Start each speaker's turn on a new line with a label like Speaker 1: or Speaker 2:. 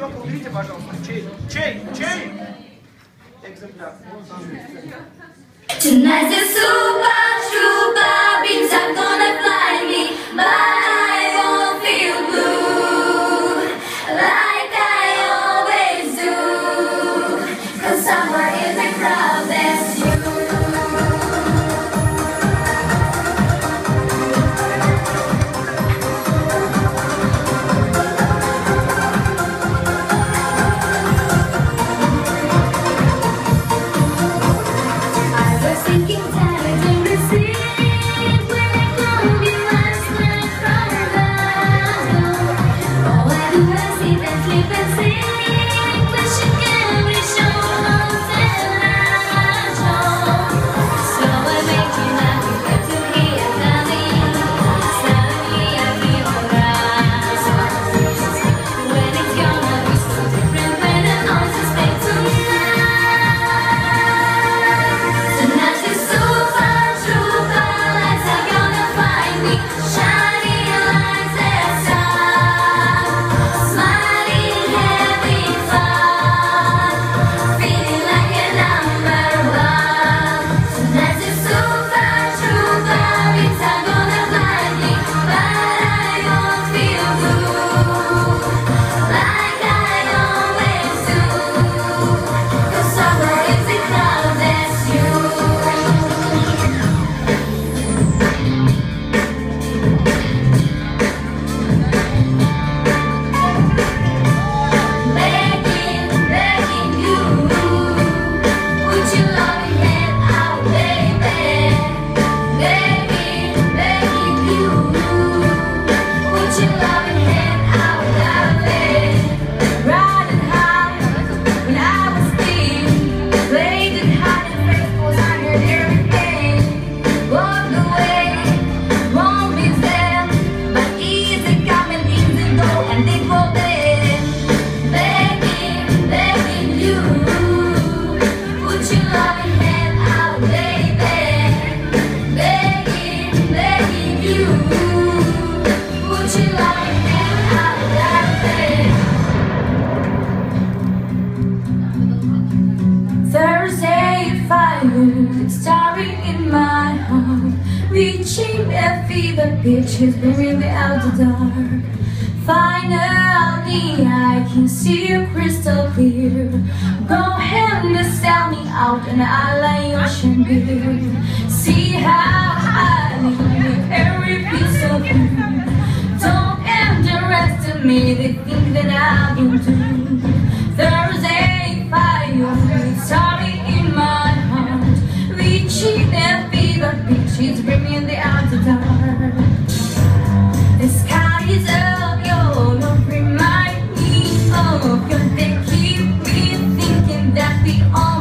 Speaker 1: ребенка уберите, пожалуйста. Чей? Чей? Чей? Экземпляр. Tonight is super. reaching and fever pitch has bringing me out the dark. Finally, I can see you crystal clear. Go ahead and sell me out, and I'll lay ocean beer. See how I live every piece of you. Don't underestimate the thing that I will do. There's a fire, starting in my heart, reaching their fever pitch. She's in the after The sky is up, yo, don't remind me of your day. Keep me thinking that we all